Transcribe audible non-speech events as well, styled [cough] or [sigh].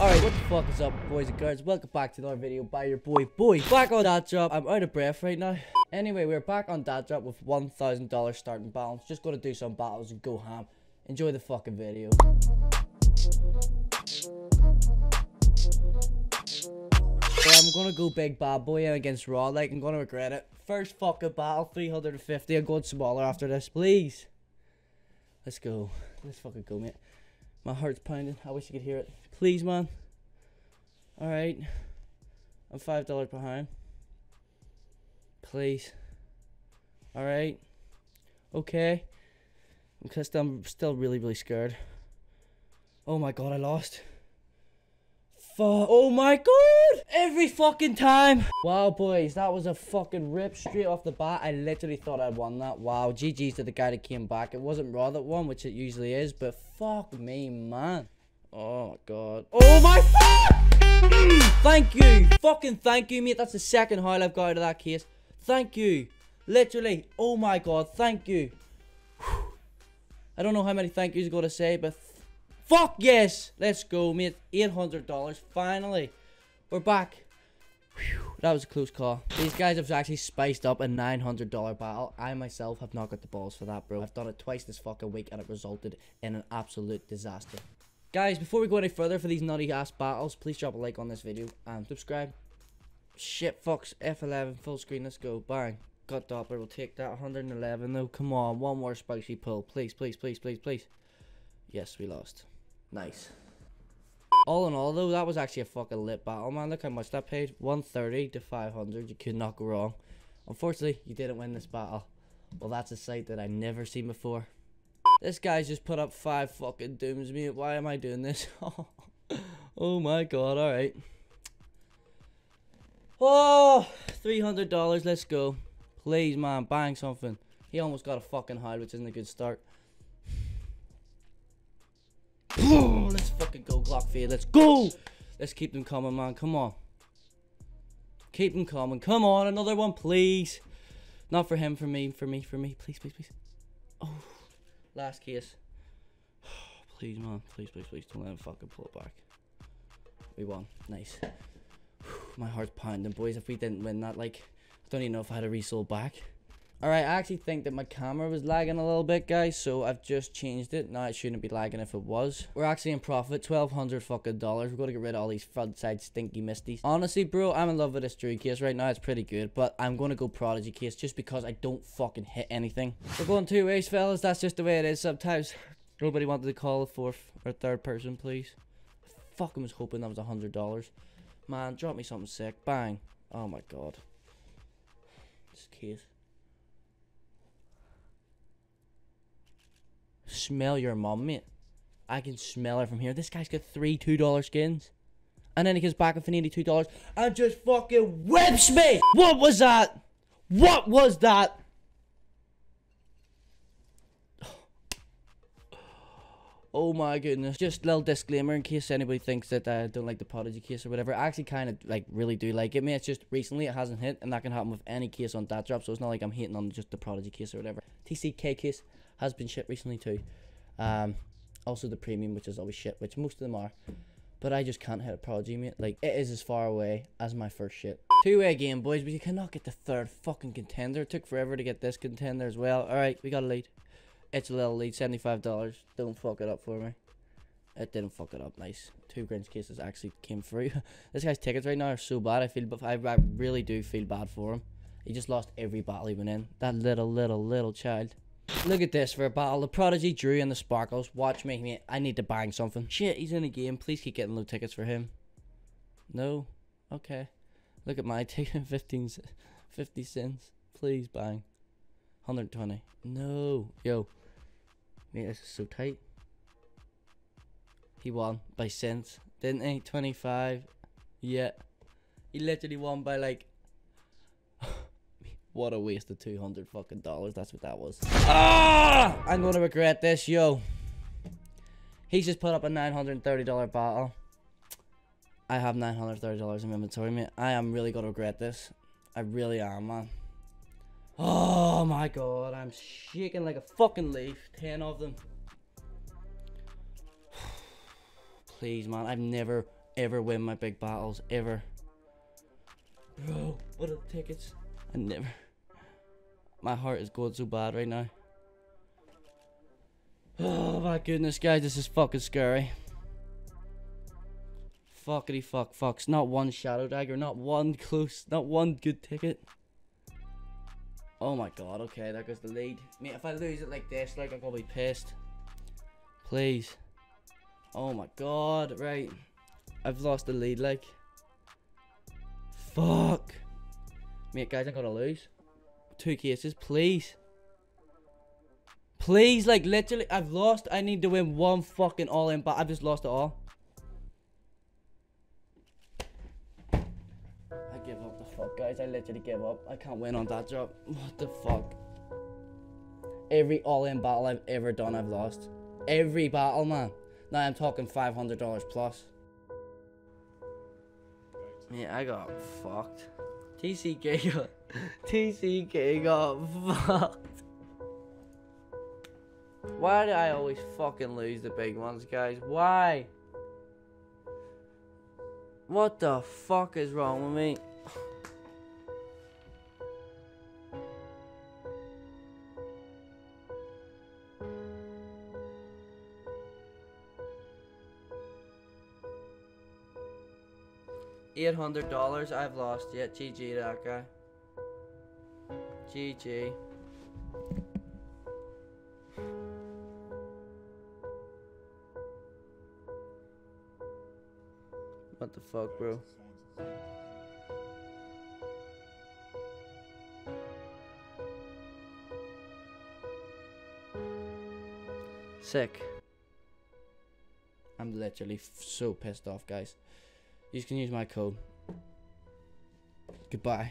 Alright, what the fuck is up, boys and girls? Welcome back to another video by your boy, Boyd. Back on Datdrop. I'm out of breath right now. Anyway, we're back on Datdrop with $1,000 starting balance. Just gonna do some battles and go ham. Enjoy the fucking video. So I'm gonna go big bad boy in against Raw. Like, I'm gonna regret it. First fucking battle, 350. I'm going smaller after this, please. Let's go. Let's fucking go, mate. My heart's pounding. I wish you could hear it. Please, man. Alright. I'm $5 behind. Please. Alright. Okay. Because I'm still really, really scared. Oh my god, I lost. Fuck. Oh my god! Every fucking time! Wow, boys, that was a fucking rip straight off the bat. I literally thought I'd won that. Wow, GG's to the guy that came back. It wasn't Raw that won, which it usually is, but fuck me, man. Oh my god. Oh my fuck! [clears throat] thank you! Fucking thank you, mate. That's the second high I've got out of that case. Thank you. Literally. Oh my god, thank you. [sighs] I don't know how many thank yous I gotta say, but Fuck yes! Let's go, mate. $800. Finally. We're back. Whew, that was a close call. These guys have actually spiced up a $900 battle. I myself have not got the balls for that, bro. I've done it twice this fucking week and it resulted in an absolute disaster. Guys, before we go any further for these nutty ass battles, please drop a like on this video and subscribe. Shit, Fox F11 full screen. Let's go. Bang. Got Doppler. We'll take that 111 though. Come on. One more spicy pull. Please, please, please, please, please. Yes, we lost. Nice. All in all, though, that was actually a fucking lit battle, man. Look how much that paid. 130 to 500. You could not go wrong. Unfortunately, you didn't win this battle. Well, that's a sight that I've never seen before. This guy's just put up five fucking dooms, me. Why am I doing this? [laughs] oh my god, alright. Oh, $300. Let's go. Please, man, bang something. He almost got a fucking hide, which isn't a good start. Fucking go, Glockfield. Let's go. Let's keep them coming, man. Come on. Keep them coming. Come on, another one, please. Not for him, for me, for me, for me. Please, please, please. Oh, last case. [sighs] Please, man. Please, please, please. Don't let him fucking pull it back. We won. Nice. [sighs] My heart's pounding, boys. If we didn't win that, like, I don't even know if I had a resold back. Alright, I actually think that my camera was lagging a little bit, guys, so I've just changed it. Now it shouldn't be lagging if it was. We're actually in profit, 1200 fucking dollars. We're going to get rid of all these front side stinky misties. Honestly, bro, I'm in love with this Drew case right now. It's pretty good, but I'm going to go Prodigy case just because I don't fucking hit anything. We're going two ways, fellas. That's just the way it is sometimes. Nobody wanted to call a fourth or third person, please. I fucking was hoping that was a $100. Man, drop me something sick. Bang. Oh my god. This case. Smell your mom, mate. I can smell her from here. This guy's got three $2 skins. And then he comes back with an $82 and just fucking whips me! What was that? What was that? [sighs] Oh my goodness. Just a little disclaimer in case anybody thinks that I don't like the Prodigy case or whatever. I actually kind of like really do like it. Mean, it's just recently it hasn't hit and that can happen with any case on Datdrop. So it's not like I'm hating on just the Prodigy case or whatever. TCK case has been shit recently too. Um, also the premium, which is always shit, which most of them are. But I just can't hit a Prodigy, mate. Like, it is as far away as my first shit. Two-way game, boys, but you cannot get the third fucking contender. It took forever to get this contender as well. Alright, we got a lead. It's a little lead, $75. Don't fuck it up for me. It didn't fuck it up. Nice. Two Grinch cases actually came through. [laughs] this guy's tickets right now are so bad. I feel, but I, I really do feel bad for him. He just lost every battle he went in. That little, little, little child. Look at this for a battle. The Prodigy, Drew, and the Sparkles. Watch me, mate. I need to bang something. Shit, he's in a game. Please keep getting low tickets for him. No? Okay. Look at my [laughs] ticket. 15, 50 cents. Please bang. 120. No. Yo. Mate, this is so tight. He won by cents. Didn't he? 25. Yeah. He literally won by like [laughs] what a waste of 200 fucking dollars. That's what that was. Ah! I'm gonna regret this, yo. He's just put up a $930 battle. I have $930 in inventory, mate. I am really gonna regret this. I really am, man. Oh my god, I'm shaking like a fucking leaf. 10 of them. [sighs] Please, man. I've never, ever win my big battles ever. Bro, what are the tickets? I never. My heart is going so bad right now. Oh my goodness, guys, this is fucking scary. Fuckity fuck fucks. Not one shadow dagger, not one close, not one good ticket. Oh my god, okay, that goes the lead. Mate, if I lose it like this, like I'm gonna be pissed. Please. Oh my god, right. I've lost the lead, like. Fuck. Mate, guys, I'm gonna lose. Two cases, please. Please, like, literally, I've lost. I need to win one fucking all-in, but I've just lost it all. I give up the fuck, guys. I literally give up. I can't win on Datdrop. What the fuck? Every all-in battle I've ever done, I've lost. Every battle, man. Now I'm talking $500 plus. Yeah, I got fucked. TCK got... [laughs] TCK got fucked. Why do I always fucking lose the big ones, guys? Why? What the fuck is wrong with me? Eight hundred dollars. I've lost yet. GG that guy. GG. What the fuck, bro? Sick. I'm literally so pissed off, guys. You can use my code. Goodbye.